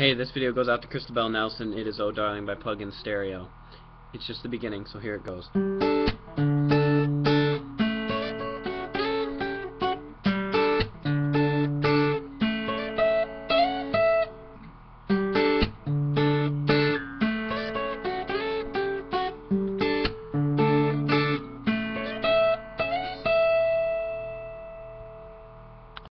Hey, this video goes out to Christabelle Nelson. It is Oh Darling by Plug-in Stereo. It's just the beginning, so here it goes.